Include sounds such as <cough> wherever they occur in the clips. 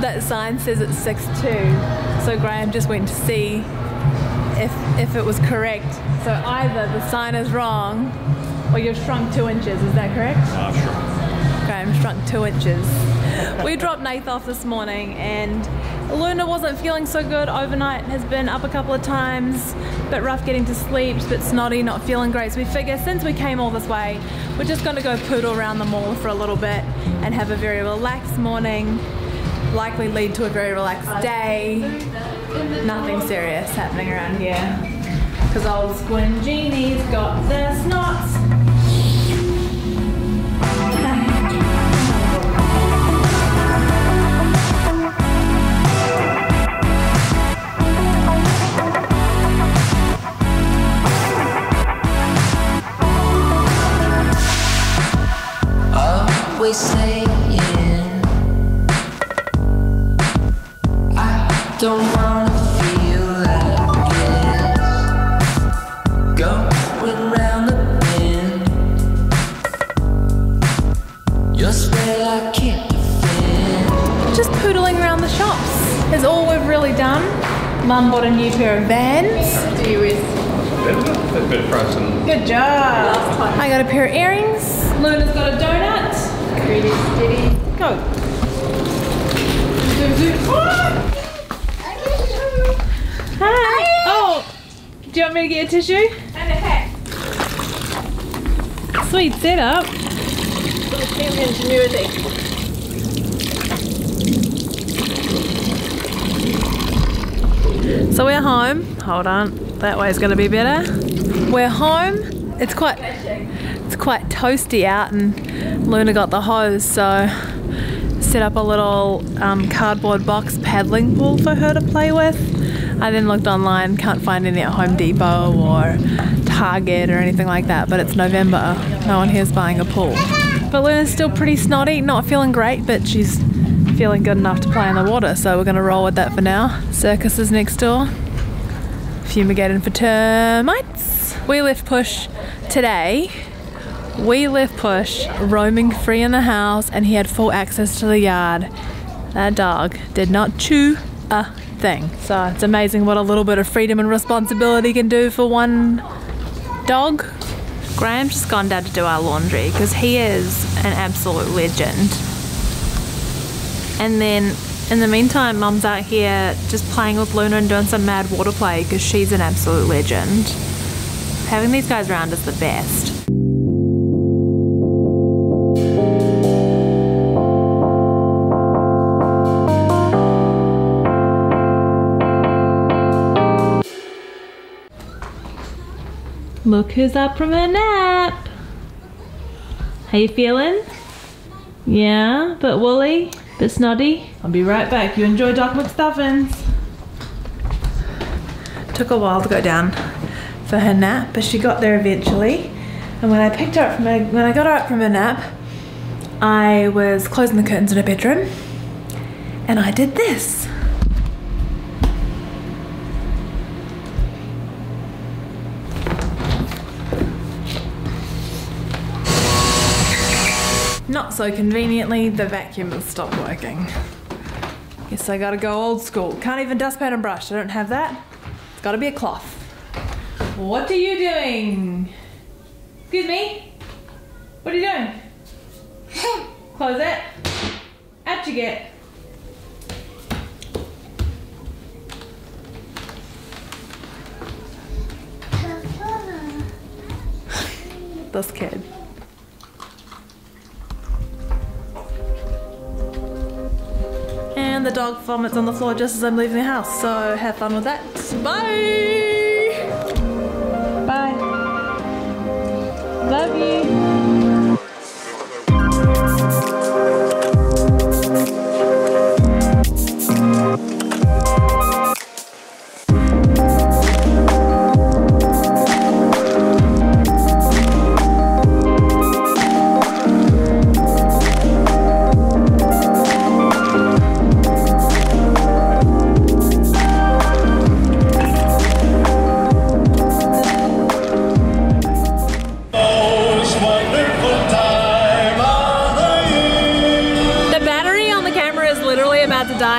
That sign says it's 6'2", so Graham just went to see if if it was correct. So either the sign is wrong, or you've shrunk two inches. Is that correct? Uh, sure. Graham shrunk two inches. We dropped Nath off this morning and Luna wasn't feeling so good overnight, has been up a couple of times, bit rough getting to sleep, bit snotty, not feeling great. So we figure since we came all this way, we're just gonna go poodle around the mall for a little bit and have a very relaxed morning, likely lead to a very relaxed day. Nothing serious happening around here. Because old Squin Genie's got the snots. Don't wanna feel like this Going round the bend You're spread like it defend Just poodling around the shops is all we've really done. Mum bought a new pair of Vans. Do you with Bit, bit price and Good job. I got a pair of earrings. Luna's got a donut. Pretty Steady? Go. Hi. Oh, do you want me to get a tissue? And a hat. Sweet setup. Little ingenuity. So we're home. Hold on, that way's gonna be better. We're home. It's quite, it's quite toasty out, and Luna got the hose, so set up a little um, cardboard box paddling pool for her to play with. I then looked online, can't find any at Home Depot or Target or anything like that. But it's November. No one here's buying a pool. But Luna's still pretty snotty, not feeling great, but she's feeling good enough to play in the water, so we're gonna roll with that for now. Circus is next door. Fumigating for termites. We left Push today. We left Push roaming free in the house, and he had full access to the yard. That dog did not chew a thing. So it's amazing what a little bit of freedom and responsibility can do for one dog. Graham's just gone down to do our laundry because he is an absolute legend. And then in the meantime, Mum's out here just playing with Luna and doing some mad water play because she's an absolute legend. Having these guys around is the best. Look who's up from a nap. How you feeling? Yeah, bit woolly, bit snotty. I'll be right back. You enjoy Doc McStuffins. Took a while to go down for her nap, but she got there eventually. And when I picked her up from her, when I got her up from her nap, I was closing the curtains in her bedroom, and I did this. Not so conveniently, the vacuum has stopped working. Guess I gotta go old school. Can't even dustpan and brush, I don't have that. It's gotta be a cloth. What are you doing? Excuse me? What are you doing? <laughs> Close it. Out you get. <laughs> This kid. And the dog vomits on the floor just as I'm leaving the house. So have fun with that. Bye. Bye. Love you.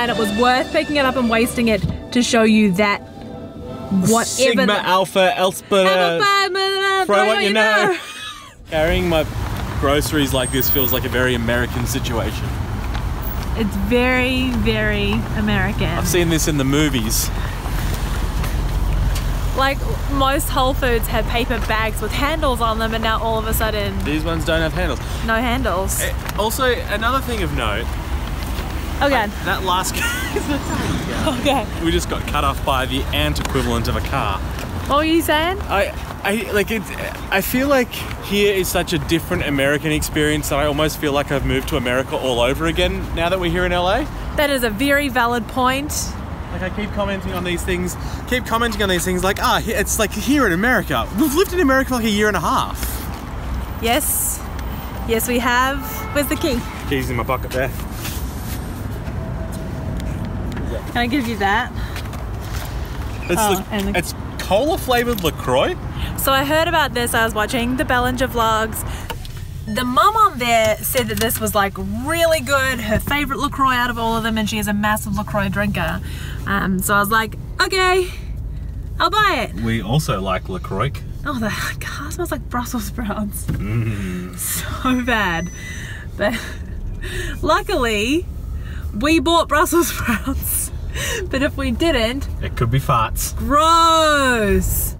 Lie, it was worth picking it up and wasting it to show you that whatever. Sigma the- Alpha Elspeth. Have a five minute- throw what you know. <laughs> Carrying my groceries like this feels like a very American situation. It's very, very American. I've seen this in the movies. Like most Whole Foods have paper bags with handles on them, and now all of a sudden, These ones don't have handles. no handles. Eh, Also, another thing of note, Okay. that last <laughs> Okay. we just got cut off by the ant equivalent of a car. What were you saying? I, I like it. I feel like here is such a different American experience that I almost feel like I've moved to America all over again now that we're here in LA. That is a very valid point. Like I keep commenting on these things, keep commenting on these things like, ah, it's like here in America. We've lived in America for like a year and a half. Yes. Yes, we have. Where's the key? Keys in my pocket there. Can I give you that? It's, Oh, the- the- it's cola flavored LaCroix. So I heard about this. I was watching the Ballinger vlogs. The mum on there said that this was like really good, her favorite LaCroix out of all of them, and she is a massive LaCroix drinker. Um, so I was like, okay, I'll buy it. We also like LaCroix. Oh, the car smells like Brussels sprouts. <laughs> So bad. But <laughs> luckily, we bought Brussels sprouts. But if we didn't, It could be farts. gross.